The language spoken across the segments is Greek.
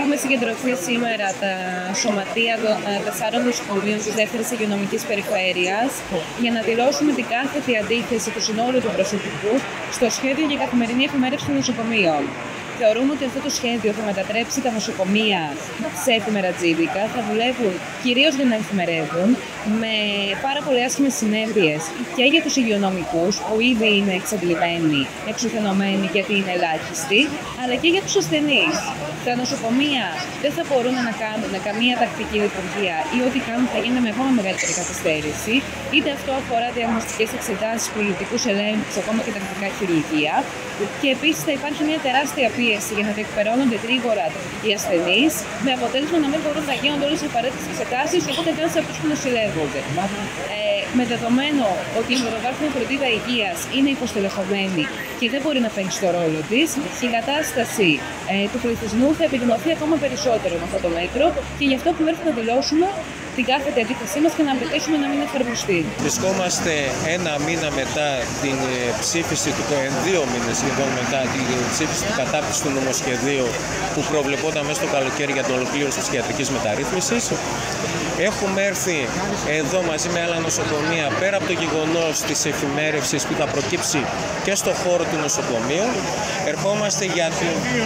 Έχουμε συγκεντρωθεί σήμερα τα σωματεία των ε, τεσσάρων νοσοκομείων της δεύτερης υγειονομικής περιφέρειας για να δηλώσουμε την κάθετη αντίθεση του συνόλου του προσωπικού στο σχέδιο για καθημερινή εφημέρευση των νοσοκομείων. Θεωρούμε ότι αυτό το σχέδιο θα μετατρέψει τα νοσοκομεία σε εφημερατζίδικα, θα δουλεύουν κυρίως για να εφημερεύουν, με πάρα πολύ άσχημες συνέπειες και για τους υγειονομικούς, που ήδη είναι εξαντλημένοι, εξουθενωμένοι γιατί είναι ελάχιστοι, αλλά και για τους ασθενείς. Τα νοσοκομεία δεν θα μπορούν να κάνουν καμία τακτική λειτουργία ή ό,τι κάνουν θα γίνει με ακόμα μεγαλύτερη καθυστέρηση, είτε αυτό αφορά διαγνωστικές εξετάσεις, πολιτικούς ελέγχους, ακόμα και τακτικά χειρουργία. Και επίσης θα υπάρχει μια τεράστια πίεση για να διεκπεραιώνονται γρήγορα οι ασθενείς, με αποτέλεσμα να μην μπορούν να γίνονται όλες οι απαραίτητες εξετάσεις, οπότε καν σε αυτού που νοσηλεύονται. Ε, με δεδομένο ότι η πρωτοβάθμια φροντίδα υγείας είναι υποστελεχωμένη και δεν μπορεί να παίξει το ρόλο της, η κατάσταση ε, του πληθυσμού θα επιδεινωθεί ακόμα περισσότερο με αυτό το μέτρο και γι' αυτό που έρθει να δηλώσουμε την κάθετη αντίθεσή μας και να απαιτήσουμε να μην εφαρμοστεί. Βρισκόμαστε ένα μήνα μετά την ε, ψήφιση του, ε, δύο μήνες σχεδόν μετά την ψήφιση του κατάπτυξη του νομοσχεδίου που προβλεπόταν μέσα στο καλοκαίρι για την ολοκλήρωση της ιατρικής μεταρρύθμισης. Έχουμε έρθει εδώ μαζί με άλλα νοσοκομεία πέρα από το γεγονός της εφημέρευσης που θα προκύψει και στο χώρο του νοσοκομείου. Ερχόμαστε για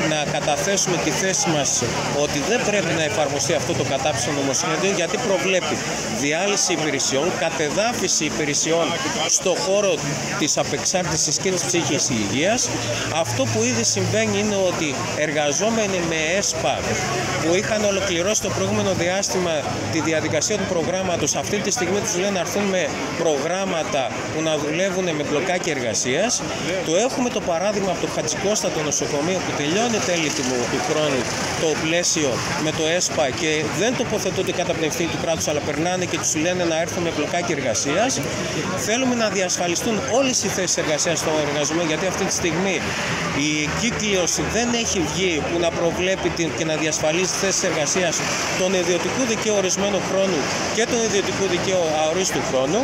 να καταθέσουμε τη θέση μας ότι δεν πρέπει να εφαρμοστεί αυτό το κατάπτυστο νομοσχέδιο γιατί προβλέπει διάλυση υπηρεσιών, κατεδάφιση υπηρεσιών στο χώρο της απεξάρτησης και της ψυχική υγείας. Αυτό που ήδη συμβαίνει είναι ότι εργαζόμενοι με ΕΣΠΑ που είχαν ολοκληρώσει το προηγούμενο διάστημα τη διαδικασία του προγράμματος, αυτή τη στιγμή τους λένε να έρθουν με προγράμματα που να δουλεύουν με μπλοκάκι εργασίας. Το έχουμε το παράδειγμα από το Χατζικώστα το νοσοκομείο που τελειώνει τέλη του, του χρόνου το πλαίσιο με το ΕΣΠΑ και δεν τοποθετούνται κατά την ευθύνη του κράτους, αλλά περνάνε και τους λένε να έρθουν με μπλοκάκι εργασίας. Θέλουμε να διασφαλιστούν όλες οι θέσεις εργασίας των εργαζομένων, γιατί αυτή τη στιγμή η κύκλωση δεν έχει βγει που να προβλέπει την, και να διασφαλίσει θέσεις εργασίας των ιδιωτικού δικαίου ορισμένου χρόνου και των ιδιωτικού δικαίου αορίστου χρόνου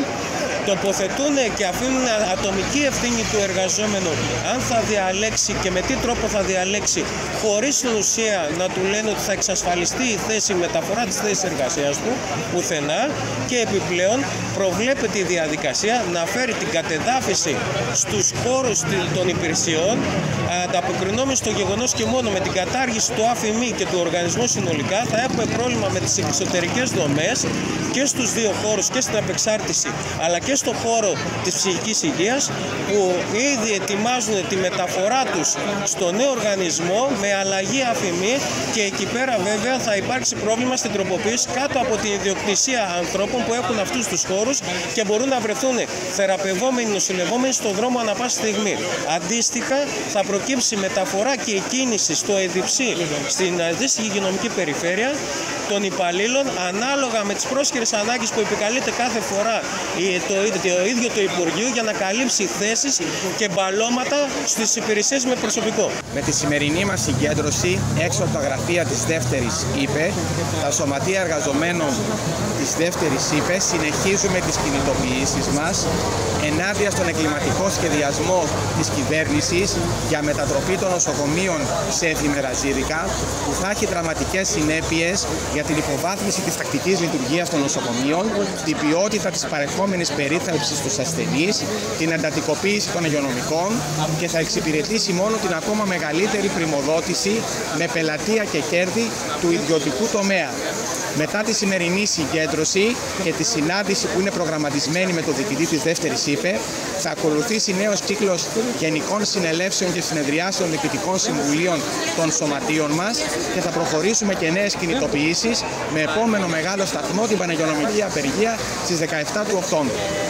τοποθετούν και αφήνουν ατομική ευθύνη του εργαζόμενου. Αν θα διαλέξει και με τι τρόπο θα διαλέξει χωρίς στην ουσία να του λένε ότι θα εξασφαλιστεί η θέση μεταφορά της θέσης εργασίας του πουθενά. Και επιπλέον προβλέπεται η διαδικασία να φέρει την κατεδάφιση στους χώρους των υπηρεσιών ανταποκρινόμενοι στο γεγονός και μόνο με την κατάργηση του ΑΦΜΗ και του οργανισμού συνολικά θα έχουμε πρόβλημα με τις εξωτερικές δομές και στους δύο χώρους και στην απεξάρτηση αλλά και στο χώρο της ψυχικής υγείας που ήδη ετοιμάζουν τη μεταφορά τους στο νέο οργανισμό με αλλαγή αφημί και εκεί πέρα βέβαια θα υπάρξει πρόβλημα στην τροποποίηση κάτω από την ιδιοκτησία ανθρώπων που έχουν αυτούς τους χώρους και μπορούν να βρεθούν θεραπευόμενοι, νοσηλευόμενοι στον δρόμο ανα πάση στιγμή. Αντίστοιχα θα προκύψει μεταφορά και κίνηση στο ΕΔΙΨΗ στην αντίστοιχη υγειονομική περιφέρεια των υπαλλήλων ανάλογα με τις πρόσχερες ανάγκες που επικαλείται κάθε φορά το, το ίδιο το Υπουργείο για να καλύψει θέσεις και μπαλώματα στις υπηρεσίες με προσωπικό. Με τη σημερινή μας συγκέντρωση έξω από τα γραφεία της δεύτερης ΥΠΕ, τα σωματεία εργαζομένων της δεύτερης ΥΠΕ συνεχίζουμε τις κινητοποιήσεις μας ενάντια στον εγκληματικό σχεδιασμό της κυβέρνησης για μετατροπή των νοσοκομείων σε εφημεραζίδικα που θα έχει δραματικές συνέπειες για την υποβάθμιση της τακτικής λειτουργίας των νοσοκομείων, την ποιότητα της παρεχόμενης περίθαλψης στους ασθενείς, την εντατικοποίηση των υγειονομικών και θα εξυπηρετήσει μόνο την ακόμα μεγαλύτερη πρημοδότηση με πελατεία και κέρδη του ιδιωτικού τομέα. Μετά τη σημερινή συγκέντρωση και τη συνάντηση που είναι προγραμματισμένη με το διοικητή της δεύτερης ΥΠΕ, θα ακολουθήσει νέος κύκλος γενικών συνελεύσεων και συνεδριάσεων διοικητικών συμβουλίων των σωματείων μας και θα προχωρήσουμε και νέες κινητοποιήσεις με επόμενο μεγάλο σταθμό την Πανεγειονομική Απεργία στις 17 του Οκτώβρη.